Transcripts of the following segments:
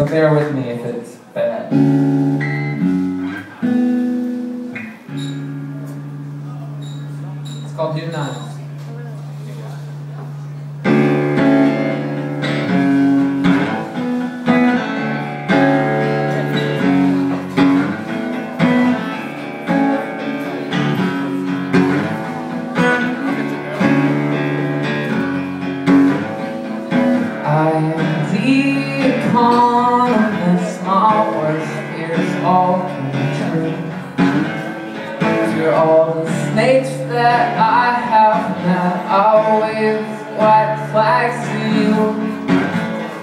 So bear with me if it's bad. It's called Do Knives. All. You're all the snakes that I have met, I wave white flags to you.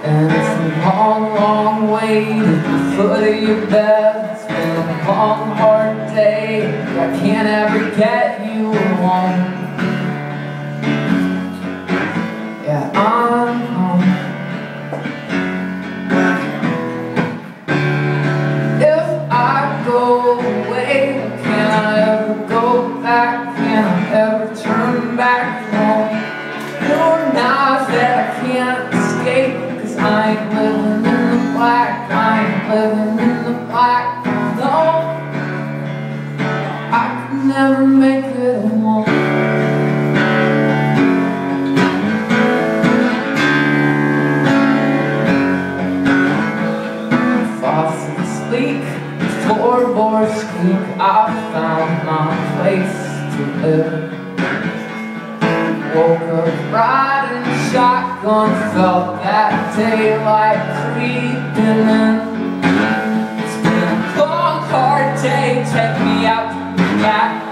And it's a long, long way to the foot of your bed. It's been a long, hard day. I can't ever get you alone. Escape, cause I ain't living in the black, I ain't living in the black, no. I could never make it home. Floorboards. I found my place to live. Woke up riding shotgun, felt that daylight creeping in. It's been a long, hard day. Take me out to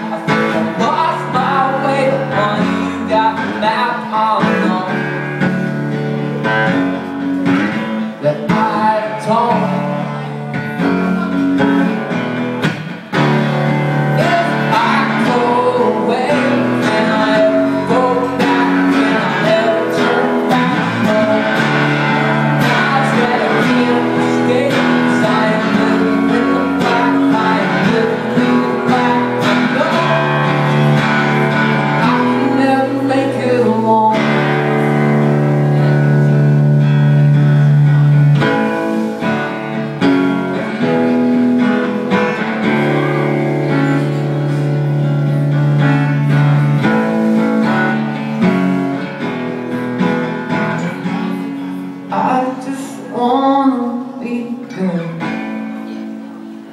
good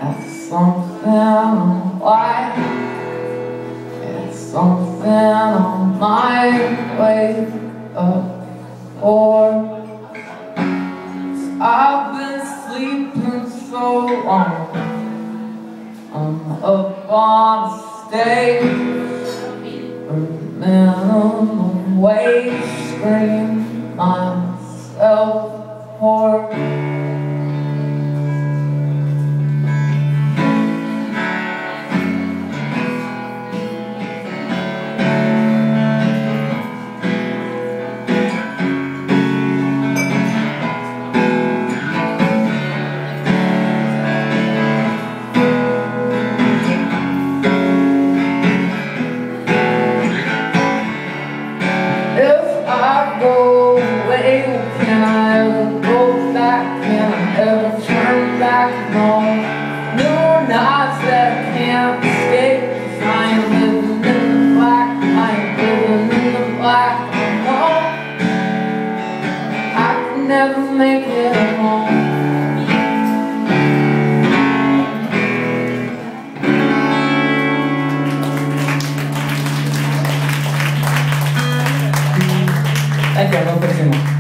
at something like, at something I might wake up for. i I've been sleeping so long, I'm up on stage, a minimum wage scream away, can I ever go back? Can I ever turn back? No, no knives that can't escape. 'cause I am living in the black. I am living in the black. No, I can never make it home. estrategia, no pensemos.